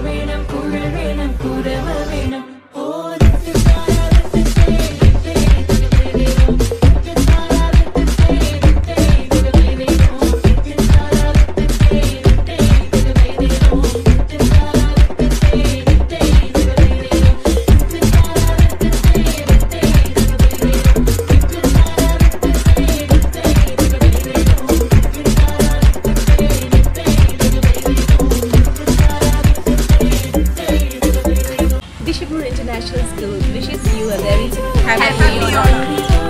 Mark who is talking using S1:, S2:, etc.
S1: glory and
S2: Jaipur International School wishes you a very happy, happy